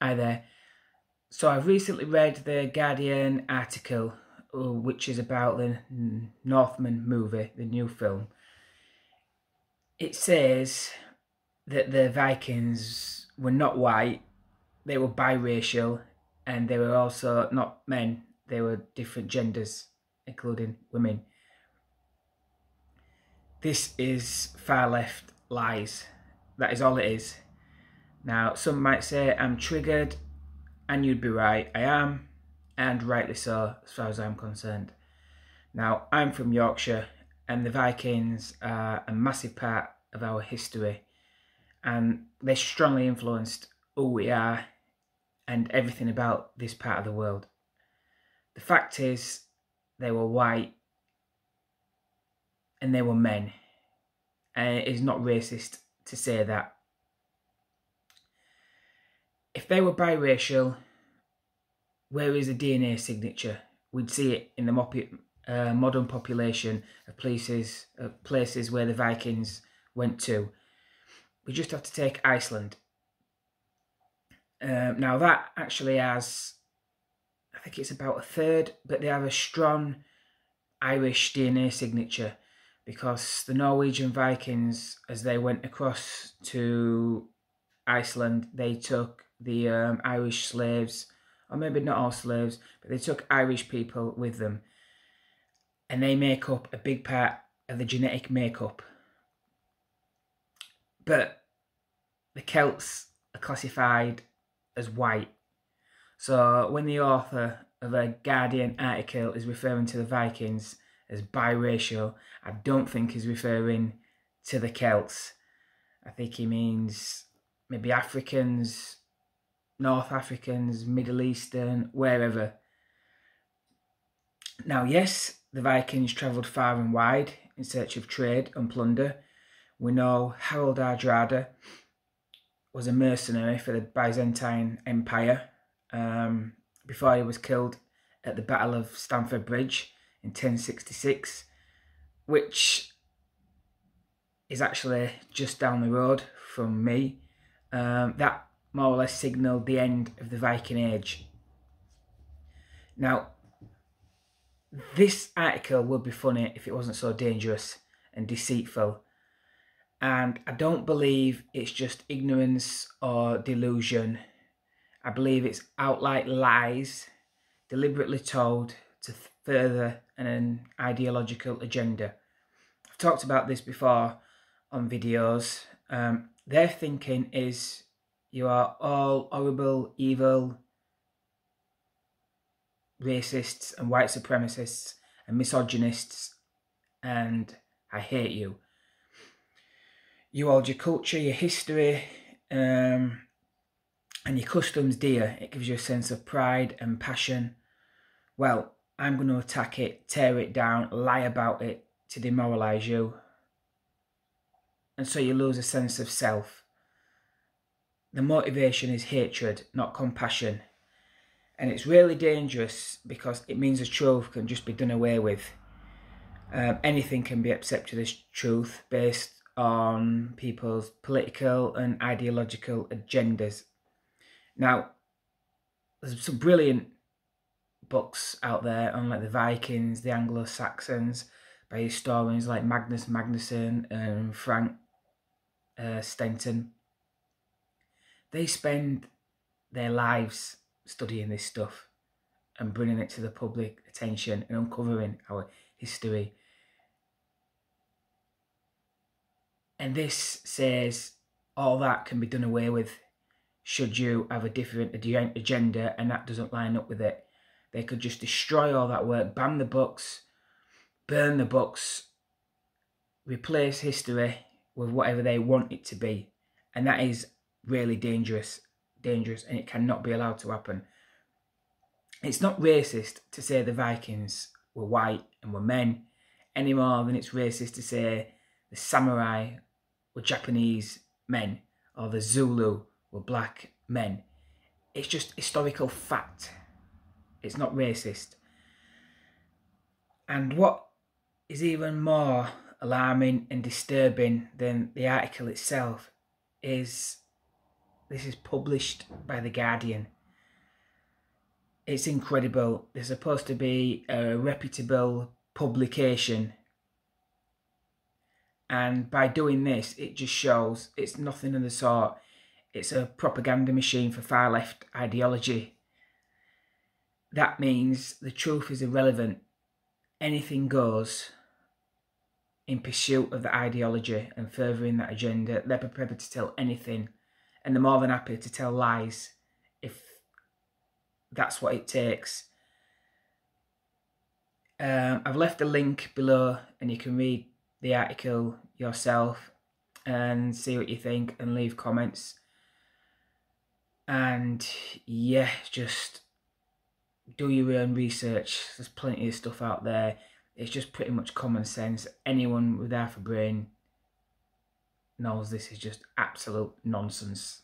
Hi there. So I've recently read the Guardian article, uh, which is about the Northman movie, the new film. It says that the Vikings were not white, they were biracial, and they were also not men, they were different genders, including women. This is far left lies. That is all it is. Now, some might say I'm triggered, and you'd be right. I am, and rightly so, as far as I'm concerned. Now, I'm from Yorkshire, and the Vikings are a massive part of our history, and they strongly influenced who we are and everything about this part of the world. The fact is, they were white and they were men. And it is not racist to say that. If they were biracial, where is the DNA signature? We'd see it in the uh, modern population of places, uh, places where the Vikings went to. We just have to take Iceland. Um, now that actually has, I think it's about a third, but they have a strong Irish DNA signature because the Norwegian Vikings, as they went across to Iceland, they took the um, Irish slaves, or maybe not all slaves, but they took Irish people with them. And they make up a big part of the genetic makeup. But the Celts are classified as white. So when the author of a Guardian article is referring to the Vikings, as biracial, I don't think he's referring to the Celts. I think he means maybe Africans, North Africans, Middle Eastern, wherever. Now, yes, the Vikings travelled far and wide in search of trade and plunder. We know Harold Hardrada was a mercenary for the Byzantine Empire um, before he was killed at the Battle of Stamford Bridge in 1066, which is actually just down the road from me. Um, that more or less signalled the end of the Viking Age. Now, this article would be funny if it wasn't so dangerous and deceitful. And I don't believe it's just ignorance or delusion. I believe it's outright lies, deliberately told to further an ideological agenda. I've talked about this before on videos. Um, their thinking is you are all horrible, evil, racists and white supremacists and misogynists and I hate you. You hold your culture, your history um, and your customs dear. It gives you a sense of pride and passion. Well, I'm going to attack it, tear it down, lie about it to demoralise you. And so you lose a sense of self. The motivation is hatred, not compassion. And it's really dangerous because it means the truth can just be done away with. Um, anything can be accepted as truth based on people's political and ideological agendas. Now, there's some brilliant books out there on like the Vikings, the Anglo Saxons, by historians like Magnus Magnusson and Frank uh, Stenton. They spend their lives studying this stuff and bringing it to the public attention and uncovering our history. And this says all that can be done away with should you have a different agenda and that doesn't line up with it. They could just destroy all that work, ban the books, burn the books, replace history with whatever they want it to be. And that is really dangerous, dangerous, and it cannot be allowed to happen. It's not racist to say the Vikings were white and were men any more than it's racist to say the samurai were Japanese men or the Zulu were black men. It's just historical fact. It's not racist. And what is even more alarming and disturbing than the article itself is This is published by The Guardian. It's incredible. They're supposed to be a reputable publication. And by doing this, it just shows it's nothing of the sort. It's a propaganda machine for far left ideology. That means the truth is irrelevant. Anything goes in pursuit of the ideology and furthering that agenda. They're prepared to tell anything, and they're more than happy to tell lies if that's what it takes. Um, I've left a link below, and you can read the article yourself and see what you think and leave comments. And yeah, just do your own research. There's plenty of stuff out there. It's just pretty much common sense. Anyone with half a brain knows this is just absolute nonsense.